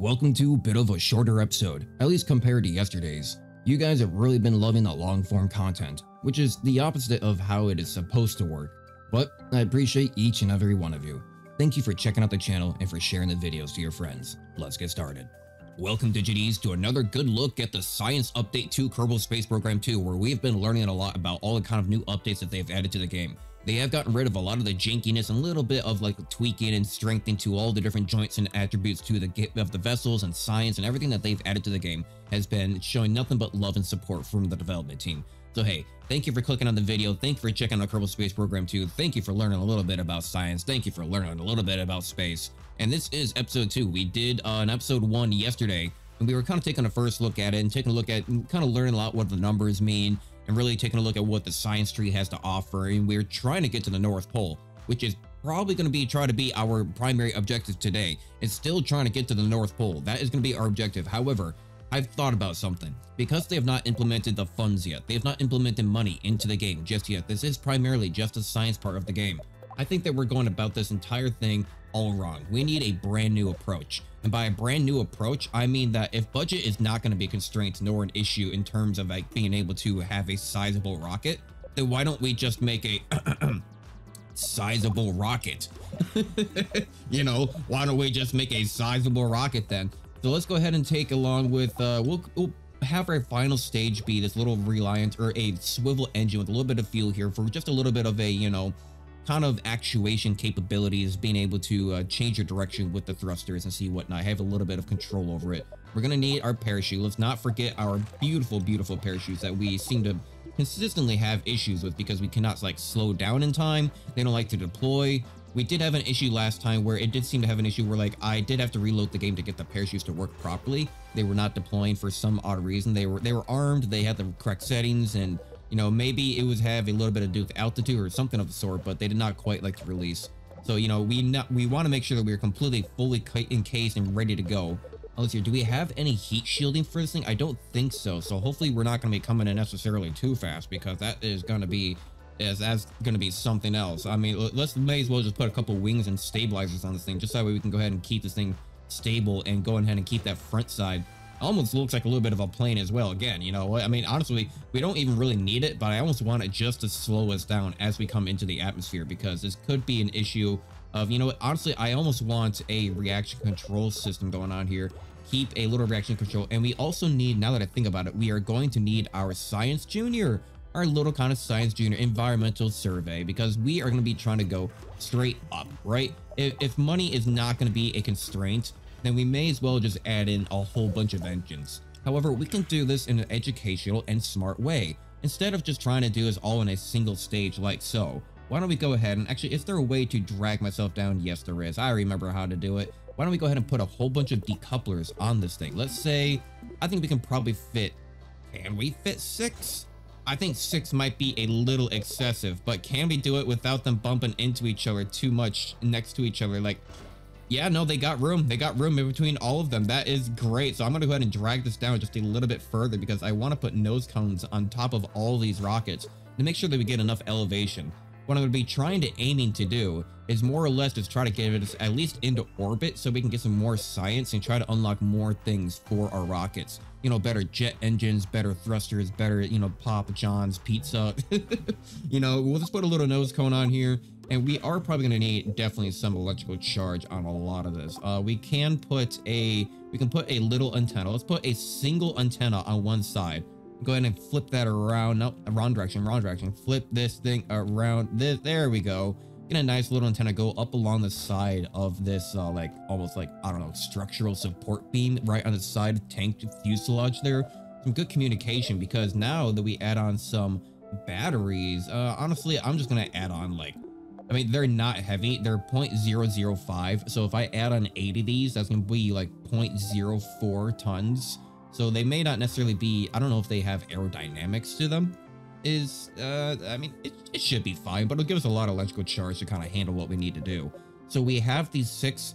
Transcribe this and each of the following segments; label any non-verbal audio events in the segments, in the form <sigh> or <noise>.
Welcome to a bit of a shorter episode, at least compared to yesterday's. You guys have really been loving the long form content, which is the opposite of how it is supposed to work. But I appreciate each and every one of you. Thank you for checking out the channel and for sharing the videos to your friends. Let's get started. Welcome Digidis to another good look at the Science Update 2 Kerbal Space Program 2 where we've been learning a lot about all the kind of new updates that they've added to the game. They have gotten rid of a lot of the jankiness and a little bit of like tweaking and strengthening to all the different joints and attributes to the of the vessels and science and everything that they've added to the game has been showing nothing but love and support from the development team. So hey, thank you for clicking on the video. Thank you for checking out Kerbal Space Program 2. Thank you for learning a little bit about science. Thank you for learning a little bit about space. And this is episode 2. We did uh, an episode 1 yesterday and we were kind of taking a first look at it and taking a look at kind of learning a lot what the numbers mean and really taking a look at what the science tree has to offer. And we're trying to get to the North Pole, which is probably going to be try to be our primary objective today. It's still trying to get to the North Pole. That is going to be our objective. However, I've thought about something. Because they have not implemented the funds yet, they have not implemented money into the game just yet. This is primarily just a science part of the game. I think that we're going about this entire thing all wrong. We need a brand new approach. And by a brand new approach, I mean that if budget is not going to be a constraint nor an issue in terms of like being able to have a sizable rocket, then why don't we just make a <clears throat> sizable rocket? <laughs> you know, why don't we just make a sizable rocket then? So let's go ahead and take along with, uh, we'll, we'll have our final stage be this little reliant or a swivel engine with a little bit of fuel here for just a little bit of a, you know, kind of actuation capabilities, being able to uh, change your direction with the thrusters and see whatnot. I have a little bit of control over it. We're going to need our parachute. Let's not forget our beautiful, beautiful parachutes that we seem to consistently have issues with because we cannot like slow down in time. They don't like to deploy. We did have an issue last time where it did seem to have an issue where like I did have to reload the game to get the parachutes to work properly. They were not deploying for some odd reason. They were they were armed, they had the correct settings and you know, maybe it was have a little bit of do with altitude or something of the sort, but they did not quite like to release. So, you know, we not, we want to make sure that we're completely fully encased and ready to go. Let's see, do we have any heat shielding for this thing? I don't think so. So hopefully we're not going to be coming in necessarily too fast because that is going to be is that's going to be something else. I mean, let's may as well just put a couple wings and stabilizers on this thing just so that way we can go ahead and keep this thing stable and go ahead and keep that front side almost looks like a little bit of a plane as well. Again, you know, I mean, honestly, we don't even really need it, but I almost want it just to slow us down as we come into the atmosphere because this could be an issue of, you know, honestly, I almost want a reaction control system going on here. Keep a little reaction control. And we also need, now that I think about it, we are going to need our Science Junior, our little kind of Science Junior environmental survey because we are going to be trying to go straight up, right? If, if money is not going to be a constraint, then we may as well just add in a whole bunch of engines. However, we can do this in an educational and smart way. Instead of just trying to do this all in a single stage like so, why don't we go ahead and actually, is there a way to drag myself down? Yes, there is. I remember how to do it. Why don't we go ahead and put a whole bunch of decouplers on this thing? Let's say, I think we can probably fit, can we fit six? I think six might be a little excessive, but can we do it without them bumping into each other too much next to each other? Like, yeah, no, they got room. They got room in between all of them. That is great. So I'm going to go ahead and drag this down just a little bit further because I want to put nose cones on top of all these rockets to make sure that we get enough elevation. What I'm going to be trying to aiming to do is more or less just try to get it at least into orbit so we can get some more science and try to unlock more things for our rockets. You know, better jet engines, better thrusters, better, you know, Papa John's pizza. <laughs> you know, we'll just put a little nose cone on here and we are probably going to need definitely some electrical charge on a lot of this. Uh, we can put a, we can put a little antenna. Let's put a single antenna on one side. Go ahead and flip that around. Nope, wrong direction, wrong direction. Flip this thing around. This, there we go. Get a nice little antenna go up along the side of this, uh, like almost like, I don't know, structural support beam right on the side of tank fuselage there. Some good communication because now that we add on some batteries, uh, honestly, I'm just going to add on like I mean, they're not heavy. They're 0.005. So if I add on 80 of these, that's going to be like 0.04 tons. So they may not necessarily be, I don't know if they have aerodynamics to them. Is, uh, I mean, it, it should be fine, but it'll give us a lot of electrical charge to kind of handle what we need to do. So we have these six,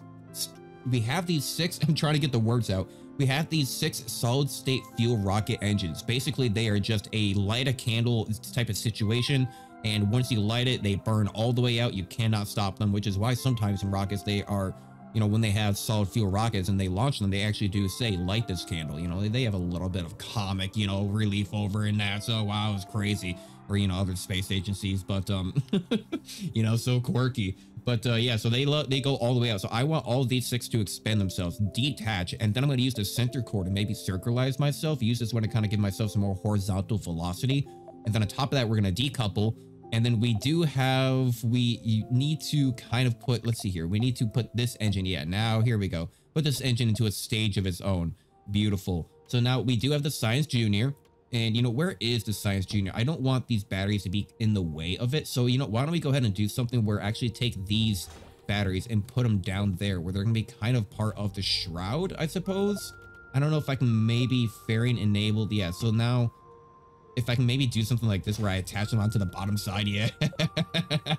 we have these six, <laughs> I'm trying to get the words out. We have these six solid state fuel rocket engines. Basically, they are just a light a candle type of situation and once you light it, they burn all the way out. You cannot stop them, which is why sometimes in rockets they are you know, when they have solid fuel rockets and they launch them, they actually do say light this candle. You know, they have a little bit of comic, you know, relief over in that. So wow, it's crazy. Or you know, other space agencies, but um, <laughs> you know, so quirky. But uh, yeah, so they love they go all the way out. So I want all these six to expand themselves, detach, and then I'm going to use the center core to maybe circularize myself. Use this one to kind of give myself some more horizontal velocity. And then on top of that, we're going to decouple and then we do have, we need to kind of put, let's see here. We need to put this engine. Yeah, now here we go. Put this engine into a stage of its own. Beautiful. So now we do have the Science Junior. And, you know, where is the Science Junior? I don't want these batteries to be in the way of it. So, you know, why don't we go ahead and do something where actually take these batteries and put them down there where they're going to be kind of part of the shroud, I suppose. I don't know if I can maybe fairing enabled. Yeah, so now if I can maybe do something like this where I attach them onto the bottom side, yeah. <laughs>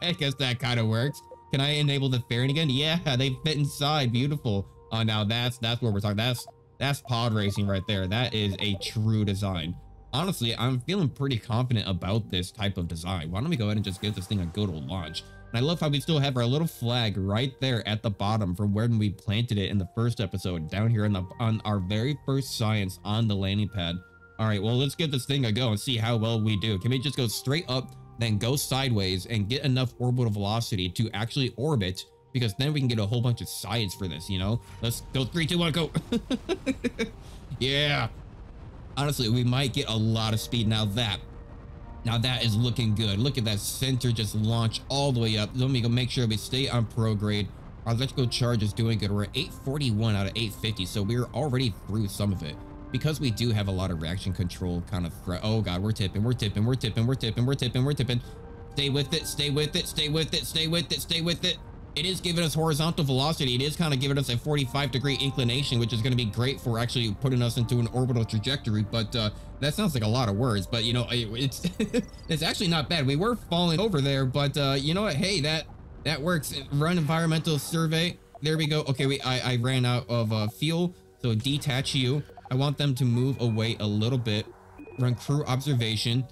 I guess that kind of works. Can I enable the fairing again? Yeah, they fit inside. Beautiful. Oh, now that's that's what we're talking. That's that's pod racing right there. That is a true design. Honestly, I'm feeling pretty confident about this type of design. Why don't we go ahead and just give this thing a good old launch? And I love how we still have our little flag right there at the bottom from when we planted it in the first episode down here in the on our very first science on the landing pad. All right, well, let's get this thing a go and see how well we do. Can we just go straight up, then go sideways and get enough orbital velocity to actually orbit? Because then we can get a whole bunch of science for this, you know? Let's go three, two, one, go. <laughs> yeah. Honestly, we might get a lot of speed now that. Now that is looking good. Look at that center just launch all the way up. Let me go make sure we stay on prograde. Our electrical charge is doing good. We're at 841 out of 850, so we're already through some of it because we do have a lot of reaction control kind of. Oh God, we're tipping, we're tipping, we're tipping, we're tipping, we're tipping, we're tipping. Stay with it, stay with it, stay with it, stay with it, stay with it. It is giving us horizontal velocity. It is kind of giving us a 45 degree inclination, which is going to be great for actually putting us into an orbital trajectory. But uh, that sounds like a lot of words, but you know, it's <laughs> it's actually not bad. We were falling over there, but uh, you know what? Hey, that that works. Run environmental survey. There we go. Okay, we I, I ran out of uh, fuel, so detach you. I want them to move away a little bit. Run crew observation.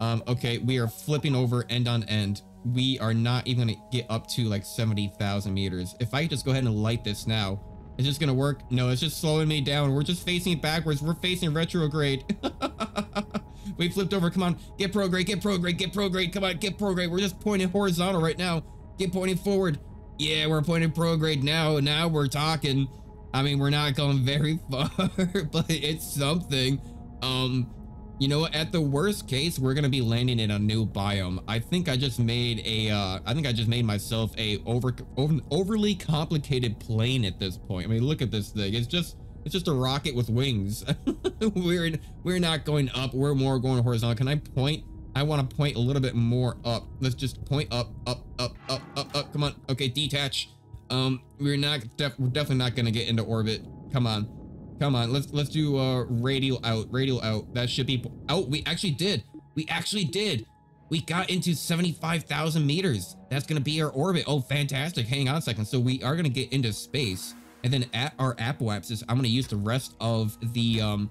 Um, okay, we are flipping over end on end. We are not even gonna get up to like 70,000 meters. If I just go ahead and light this now, is this gonna work? No, it's just slowing me down. We're just facing backwards. We're facing retrograde. <laughs> we flipped over. Come on, get prograde, get prograde, get prograde. Come on, get prograde. We're just pointing horizontal right now. Get pointing forward. Yeah, we're pointing prograde now. Now we're talking. I mean, we're not going very <laughs> far, but it's something. Um, you know, at the worst case, we're gonna be landing in a new biome. I think I just made a, uh, I think I just made myself a over, over overly complicated plane at this point. I mean, look at this thing. It's just, it's just a rocket with wings. <laughs> we're we're not going up. We're more going horizontal. Can I point? I want to point a little bit more up. Let's just point up, up, up, up, up, up. Come on. Okay, detach. Um, we're not def we're definitely not gonna get into orbit. Come on. Come on, let's let's do uh radial out, radial out. That should be out. We actually did. We actually did. We got into 75,000 meters. That's gonna be our orbit. Oh, fantastic. Hang on a second. So we are gonna get into space. And then at our apoapsis, I'm gonna use the rest of the um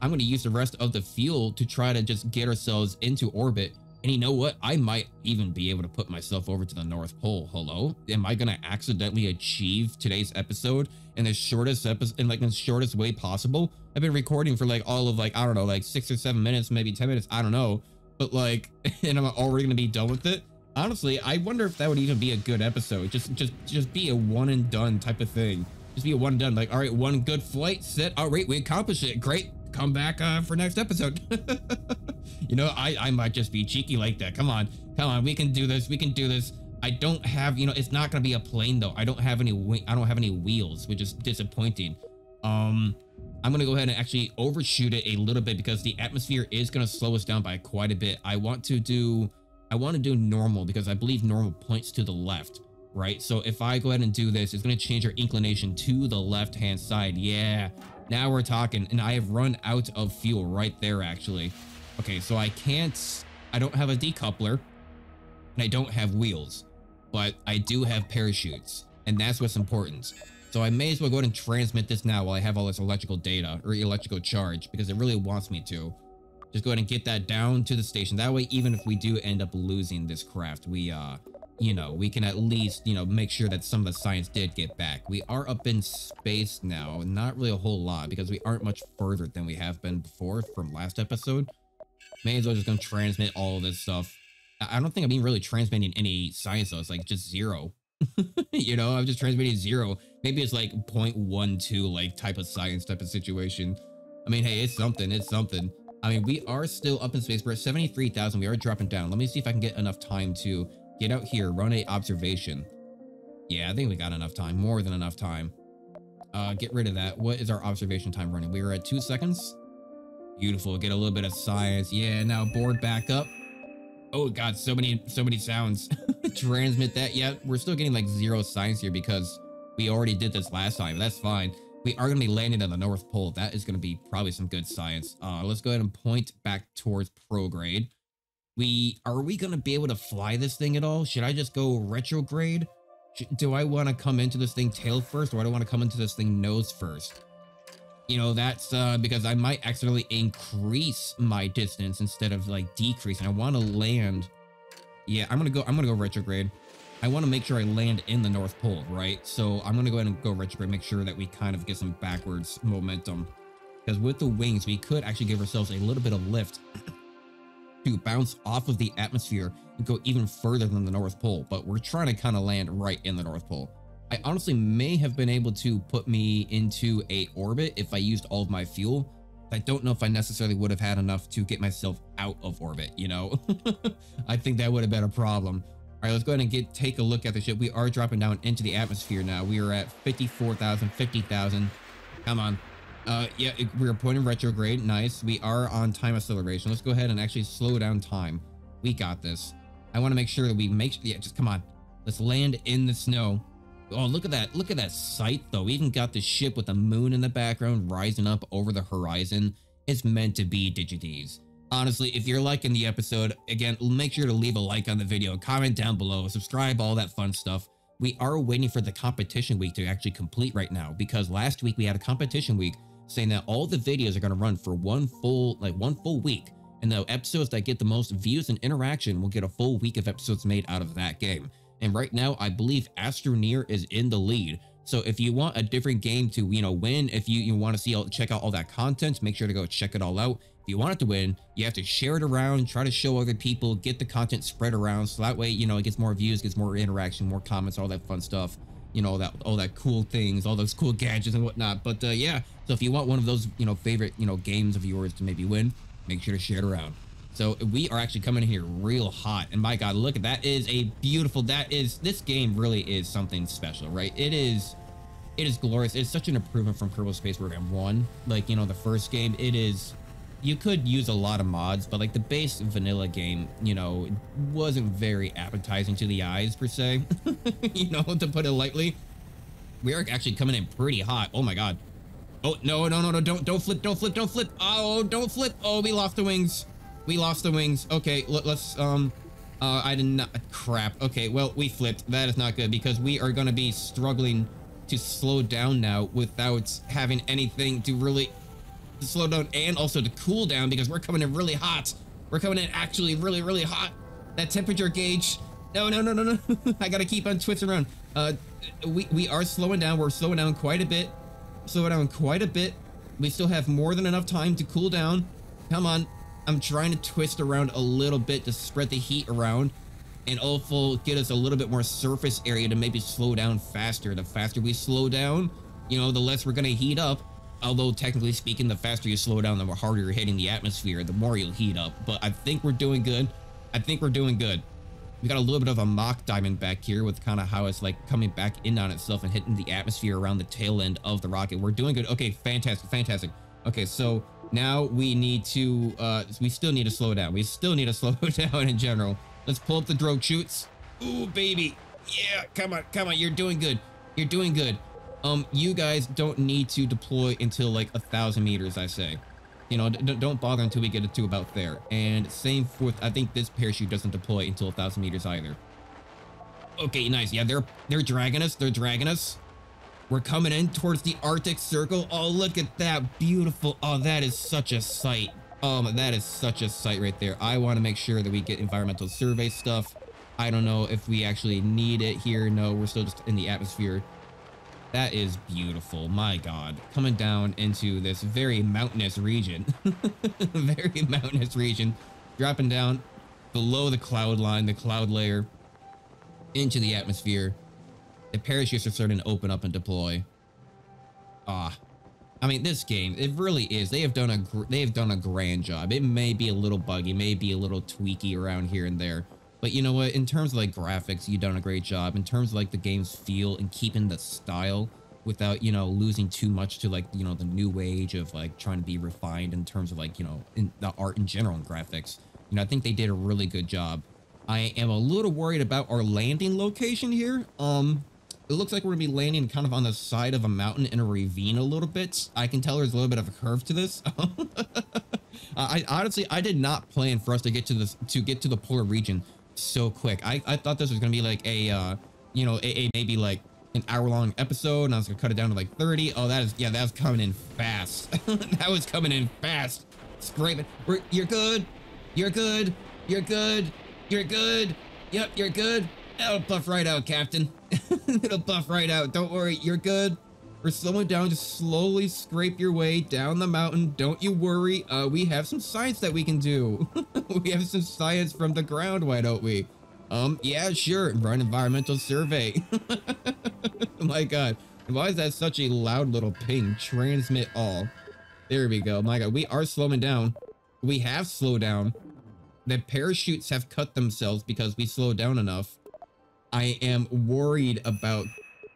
I'm gonna use the rest of the fuel to try to just get ourselves into orbit and you know what? I might even be able to put myself over to the North Pole. Hello? Am I gonna accidentally achieve today's episode in the shortest episode in like the shortest way possible? I've been recording for like all of like, I don't know, like six or seven minutes, maybe 10 minutes, I don't know. But like, <laughs> and I'm already gonna be done with it. Honestly, I wonder if that would even be a good episode. Just just just be a one and done type of thing. Just be a one and done. Like, all right, one good flight, set. All right, we accomplished it. Great come back uh, for next episode. <laughs> you know, I, I might just be cheeky like that. Come on, come on, we can do this. We can do this. I don't have, you know, it's not gonna be a plane though. I don't have any, I don't have any wheels, which is disappointing. Um, I'm gonna go ahead and actually overshoot it a little bit because the atmosphere is gonna slow us down by quite a bit. I want to do, I want to do normal because I believe normal points to the left, right? So if I go ahead and do this, it's gonna change our inclination to the left-hand side. Yeah, now we're talking, and I have run out of fuel right there, actually. Okay, so I can't, I don't have a decoupler, and I don't have wheels, but I do have parachutes, and that's what's important. So I may as well go ahead and transmit this now while I have all this electrical data, or electrical charge, because it really wants me to. Just go ahead and get that down to the station. That way, even if we do end up losing this craft, we, uh, you know, we can at least, you know, make sure that some of the science did get back. We are up in space now, not really a whole lot because we aren't much further than we have been before from last episode. May as well just gonna transmit all this stuff. I don't think I'm even really transmitting any science though. It's like just zero. <laughs> you know, I'm just transmitting zero. Maybe it's like 0.12 like type of science type of situation. I mean, hey, it's something. It's something. I mean, we are still up in space. We're at 73,000. We are dropping down. Let me see if I can get enough time to get out here, run a observation. Yeah, I think we got enough time. More than enough time. Uh, get rid of that. What is our observation time running? We were at two seconds. Beautiful. Get a little bit of science. Yeah, now board back up. Oh god, so many, so many sounds. <laughs> Transmit that. Yeah, we're still getting like zero science here because we already did this last time. That's fine. We are going to be landing on the North Pole. That is going to be probably some good science. Uh, let's go ahead and point back towards prograde. We are we going to be able to fly this thing at all? Should I just go retrograde? do I want to come into this thing tail first or do I want to come into this thing nose first? You know, that's uh, because I might accidentally increase my distance instead of like decrease. And I want to land. Yeah, I'm going to go. I'm going to go retrograde. I want to make sure I land in the North Pole, right? So I'm going to go ahead and go retrograde, make sure that we kind of get some backwards momentum. Because with the wings, we could actually give ourselves a little bit of lift to bounce off of the atmosphere and go even further than the North Pole, but we're trying to kind of land right in the North Pole. I honestly may have been able to put me into a orbit if I used all of my fuel. I don't know if I necessarily would have had enough to get myself out of orbit, you know? <laughs> I think that would have been a problem. All right, let's go ahead and get take a look at the ship. We are dropping down into the atmosphere now. We are at 54,000, 50,000. Come on. Uh, yeah, we're pointing retrograde. Nice. We are on time acceleration. Let's go ahead and actually slow down time. We got this. I want to make sure that we make, yeah, just come on. Let's land in the snow. Oh, look at that. Look at that sight, though. We even got the ship with the moon in the background rising up over the horizon. It's meant to be DigiDeez. Honestly, if you're liking the episode, again, make sure to leave a like on the video, comment down below, subscribe, all that fun stuff. We are waiting for the competition week to actually complete right now because last week we had a competition week saying that all the videos are going to run for one full, like one full week. And the episodes that get the most views and interaction will get a full week of episodes made out of that game. And right now, I believe Astroneer is in the lead. So if you want a different game to, you know, win, if you, you want to see, check out all that content, make sure to go check it all out. If you want it to win, you have to share it around, try to show other people, get the content spread around. So that way, you know, it gets more views, gets more interaction, more comments, all that fun stuff you know, that all that cool things, all those cool gadgets and whatnot. But uh, yeah, so if you want one of those, you know, favorite, you know, games of yours to maybe win, make sure to share it around. So we are actually coming in here real hot. And my God, look at that is a beautiful, that is, this game really is something special, right? It is, it is glorious. It's such an improvement from Kerbal Space Program 1. Like, you know, the first game, it is you could use a lot of mods, but like the base vanilla game, you know, wasn't very appetizing to the eyes per se, <laughs> you know, to put it lightly. We are actually coming in pretty hot. Oh my God. Oh, no, no, no, no, don't, don't flip, don't flip, don't flip. Oh, don't flip. Oh, we lost the wings. We lost the wings. Okay, let, us um, uh, I did not, crap. Okay, well, we flipped. That is not good because we are going to be struggling to slow down now without having anything to really to slow down and also to cool down because we're coming in really hot. We're coming in actually really, really hot. That temperature gauge. No, no, no, no, no. <laughs> I gotta keep on twisting around. Uh, we, we are slowing down. We're slowing down quite a bit. Slowing down quite a bit. We still have more than enough time to cool down. Come on. I'm trying to twist around a little bit to spread the heat around and also get us a little bit more surface area to maybe slow down faster. The faster we slow down, you know, the less we're going to heat up although technically speaking, the faster you slow down, the harder you're hitting the atmosphere, the more you'll heat up. But I think we're doing good. I think we're doing good. We got a little bit of a Mach diamond back here with kind of how it's like coming back in on itself and hitting the atmosphere around the tail end of the rocket. We're doing good. Okay, fantastic, fantastic. Okay, so now we need to, uh, we still need to slow down. We still need to <laughs> slow down in general. Let's pull up the drogue chutes. Ooh, baby. Yeah, come on, come on. You're doing good. You're doing good um, you guys don't need to deploy until like a thousand meters, I say. You know, don't bother until we get it to about there. And same for, I think this parachute doesn't deploy until a thousand meters either. Okay, nice. Yeah, they're they're dragging us. They're dragging us. We're coming in towards the Arctic Circle. Oh, look at that. Beautiful. Oh, that is such a sight. Um, that is such a sight right there. I want to make sure that we get environmental survey stuff. I don't know if we actually need it here. No, we're still just in the atmosphere. That is beautiful. My God. Coming down into this very mountainous region. <laughs> very mountainous region. Dropping down below the cloud line, the cloud layer, into the atmosphere. The parachutes are starting to open up and deploy. Ah. I mean, this game, it really is. They have done a they have done a grand job. It may be a little buggy, may be a little tweaky around here and there, but you know what? In terms of like graphics, you've done a great job. In terms of like the game's feel and keeping the style without, you know, losing too much to like, you know, the new age of like trying to be refined in terms of like, you know, in the art in general and graphics. You know, I think they did a really good job. I am a little worried about our landing location here. Um, it looks like we're gonna be landing kind of on the side of a mountain in a ravine a little bit. I can tell there's a little bit of a curve to this. <laughs> I honestly, I did not plan for us to get to this to get to the polar region so quick. I, I thought this was gonna be like a, uh, you know, a, a maybe like an hour long episode and I was gonna cut it down to like 30. Oh, that is, yeah, that was coming in fast. <laughs> that was coming in fast. Scraping. We're, you're good. You're good. You're good. You're good. Yep, you're good. It'll buff right out, Captain. <laughs> It'll buff right out. Don't worry. You're good. We're slowing down. Just slowly scrape your way down the mountain. Don't you worry. Uh, we have some science that we can do. <laughs> we have some science from the ground. Why don't we? Um, yeah, sure. Run environmental survey. <laughs> My God. Why is that such a loud little ping? Transmit all. There we go. My God. We are slowing down. We have slowed down. The parachutes have cut themselves because we slowed down enough. I am worried about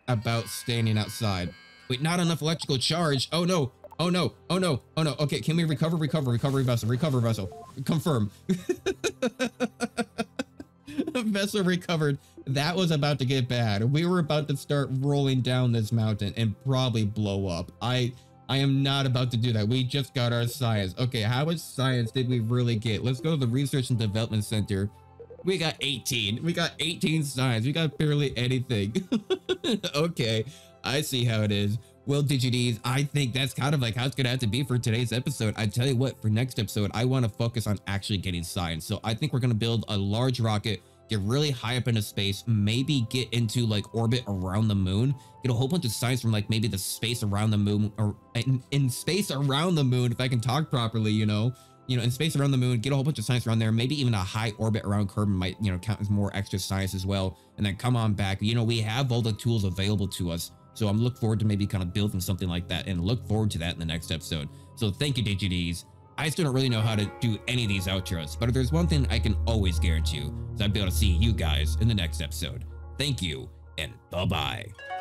about standing outside. Wait, not enough electrical charge. Oh no. Oh no. Oh no. Oh no. Okay, can we recover, recover, recovery vessel, recover vessel. Confirm. <laughs> vessel recovered. That was about to get bad. We were about to start rolling down this mountain and probably blow up. I I am not about to do that. We just got our science. Okay, how much science did we really get? Let's go to the Research and Development Center. We got 18. We got 18 science. We got barely anything. <laughs> okay, I see how it is. Well, DigiDs, I think that's kind of like how it's going to have to be for today's episode. I tell you what, for next episode, I want to focus on actually getting science. So I think we're going to build a large rocket get really high up into space, maybe get into like orbit around the moon, get a whole bunch of science from like maybe the space around the moon or in, in space around the moon, if I can talk properly, you know, you know, in space around the moon, get a whole bunch of science around there, maybe even a high orbit around Kerbin might, you know, count as more extra science as well. And then come on back. You know, we have all the tools available to us. So I'm looking forward to maybe kind of building something like that and look forward to that in the next episode. So thank you, DigiDs. I still don't really know how to do any of these outros, but if there's one thing I can always guarantee you, is I'll be able to see you guys in the next episode. Thank you, and bye-bye.